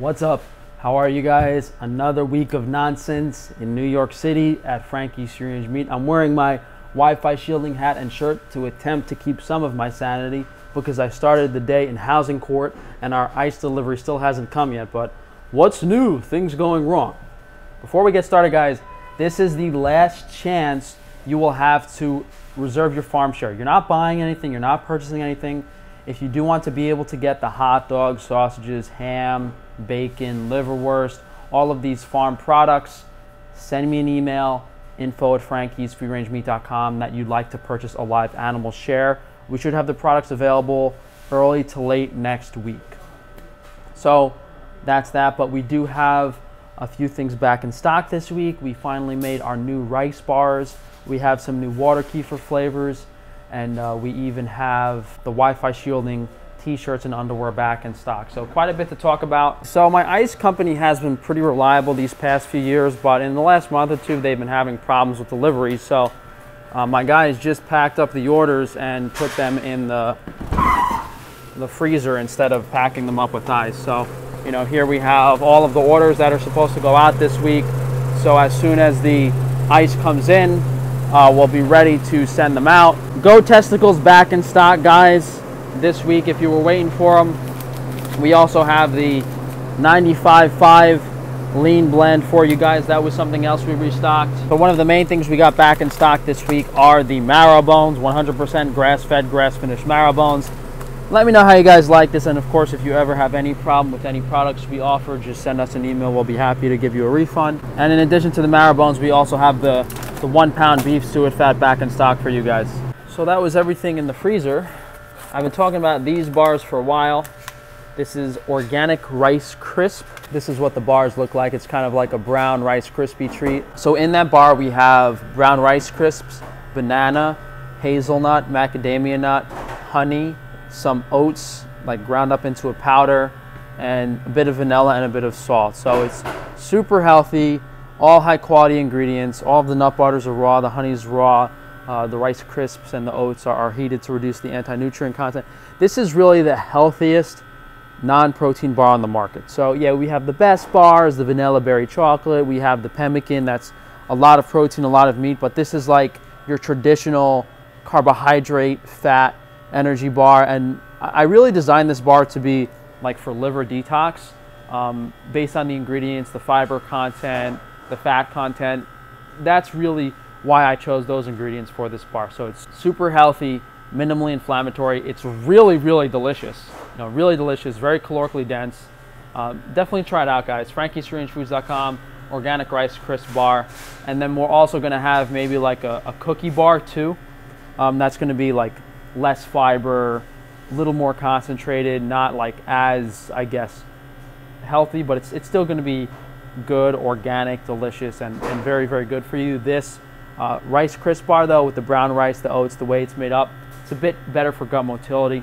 What's up? How are you guys? Another week of nonsense in New York City at Frankie's Free Range Meat. I'm wearing my Wi-Fi shielding hat and shirt to attempt to keep some of my sanity because I started the day in housing court and our ice delivery still hasn't come yet. But what's new? Things going wrong. Before we get started, guys, this is the last chance you will have to reserve your farm share. You're not buying anything, you're not purchasing anything. If you do want to be able to get the hot dogs, sausages, ham, bacon, liverwurst, all of these farm products, send me an email, info at frankiesfreerangemeat.com that you'd like to purchase a live animal share. We should have the products available early to late next week. So that's that, but we do have a few things back in stock this week. We finally made our new rice bars. We have some new water kefir flavors, and uh, we even have the Wi-Fi shielding t-shirts and underwear back in stock. So quite a bit to talk about. So my ice company has been pretty reliable these past few years, but in the last month or two, they've been having problems with deliveries. So uh, my guys just packed up the orders and put them in the, the freezer instead of packing them up with ice. So, you know, here we have all of the orders that are supposed to go out this week. So as soon as the ice comes in, uh, we'll be ready to send them out. Go Testicles back in stock, guys this week if you were waiting for them. We also have the 95.5 lean blend for you guys. That was something else we restocked. But one of the main things we got back in stock this week are the marrow bones, 100% grass-fed, grass-finished marrow bones. Let me know how you guys like this, and of course, if you ever have any problem with any products we offer, just send us an email. We'll be happy to give you a refund. And in addition to the marrow bones, we also have the, the one pound beef suet fat back in stock for you guys. So that was everything in the freezer. I've been talking about these bars for a while. This is organic rice crisp. This is what the bars look like. It's kind of like a brown rice crispy treat. So in that bar we have brown rice crisps, banana, hazelnut, macadamia nut, honey, some oats like ground up into a powder, and a bit of vanilla and a bit of salt. So it's super healthy, all high quality ingredients. All of the nut butters are raw, the honey's raw, uh, the rice crisps and the oats are, are heated to reduce the anti-nutrient content. This is really the healthiest non-protein bar on the market. So yeah, we have the best bars, the vanilla berry chocolate. We have the pemmican, that's a lot of protein, a lot of meat, but this is like your traditional carbohydrate, fat, energy bar. And I really designed this bar to be like for liver detox um, based on the ingredients, the fiber content, the fat content. That's really why I chose those ingredients for this bar. So it's super healthy, minimally inflammatory. It's really, really delicious. You know, really delicious, very calorically dense. Um, definitely try it out, guys. Frankie'sFreeRangeFoods.com, organic rice crisp bar. And then we're also gonna have maybe like a, a cookie bar too. Um, that's gonna be like less fiber, a little more concentrated, not like as, I guess, healthy, but it's, it's still gonna be good, organic, delicious, and, and very, very good for you. This uh, rice crisp bar though, with the brown rice, the oats, the way it's made up, it's a bit better for gut motility.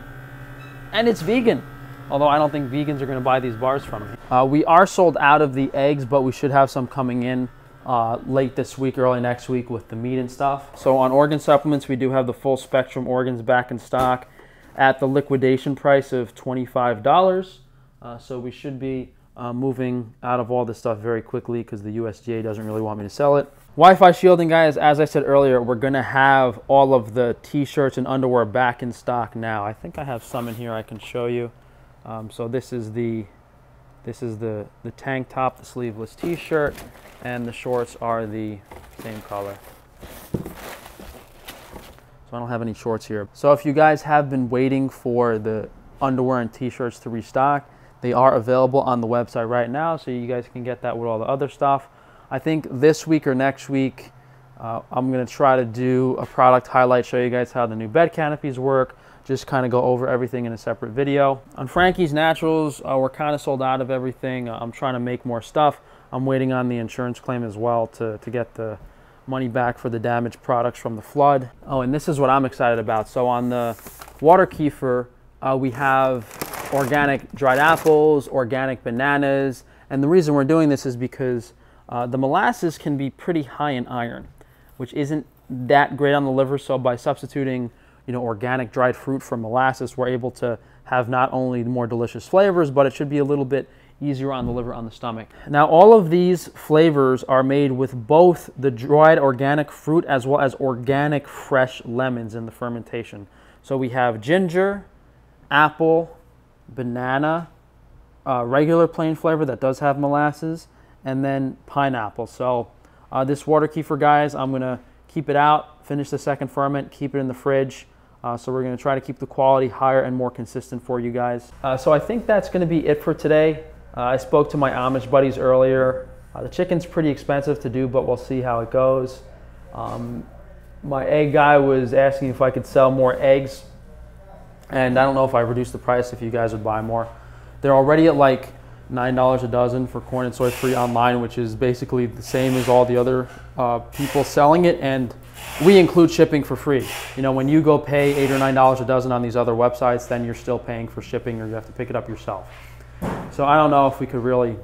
And it's vegan, although I don't think vegans are gonna buy these bars from me. Uh, we are sold out of the eggs, but we should have some coming in uh, late this week, early next week with the meat and stuff. So on organ supplements, we do have the full spectrum organs back in stock at the liquidation price of $25. Uh, so we should be uh, moving out of all this stuff very quickly because the USDA doesn't really want me to sell it. Wi-Fi shielding, guys, as I said earlier, we're going to have all of the t-shirts and underwear back in stock now. I think I have some in here I can show you. Um, so this is the this is the, the tank top, the sleeveless t-shirt, and the shorts are the same color. So I don't have any shorts here. So if you guys have been waiting for the underwear and t-shirts to restock, they are available on the website right now, so you guys can get that with all the other stuff. I think this week or next week, uh, I'm going to try to do a product highlight, show you guys how the new bed canopies work, just kind of go over everything in a separate video. On Frankie's Naturals, uh, we're kind of sold out of everything. Uh, I'm trying to make more stuff. I'm waiting on the insurance claim as well to, to get the money back for the damaged products from the flood. Oh, and this is what I'm excited about. So on the water kefir, uh, we have organic dried apples, organic bananas, and the reason we're doing this is because uh, the molasses can be pretty high in iron, which isn't that great on the liver. So by substituting, you know, organic dried fruit for molasses, we're able to have not only more delicious flavors, but it should be a little bit easier on the liver, on the stomach. Now, all of these flavors are made with both the dried organic fruit as well as organic fresh lemons in the fermentation. So we have ginger, apple, banana, uh, regular plain flavor that does have molasses, and then pineapple. So uh, this water kefir, guys, I'm gonna keep it out, finish the second ferment, keep it in the fridge. Uh, so we're gonna try to keep the quality higher and more consistent for you guys. Uh, so I think that's gonna be it for today. Uh, I spoke to my Amish buddies earlier. Uh, the chicken's pretty expensive to do, but we'll see how it goes. Um, my egg guy was asking if I could sell more eggs, and I don't know if I reduced the price if you guys would buy more. They're already at like $9 a dozen for corn and soy free online, which is basically the same as all the other uh, people selling it. And we include shipping for free. You know, when you go pay eight or $9 a dozen on these other websites, then you're still paying for shipping or you have to pick it up yourself. So I don't know if we could really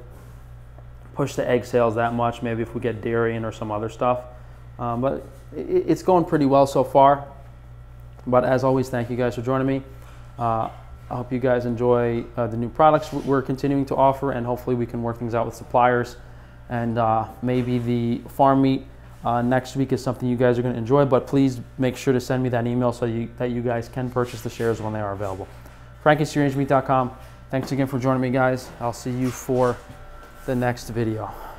push the egg sales that much, maybe if we get dairy in or some other stuff. Um, but it, it's going pretty well so far. But as always, thank you guys for joining me. Uh, I hope you guys enjoy uh, the new products we're continuing to offer, and hopefully we can work things out with suppliers. And uh, maybe the farm meat uh, next week is something you guys are going to enjoy. But please make sure to send me that email so you, that you guys can purchase the shares when they are available. Frankie'sFreeRangeMeat.com. Thanks again for joining me, guys. I'll see you for the next video.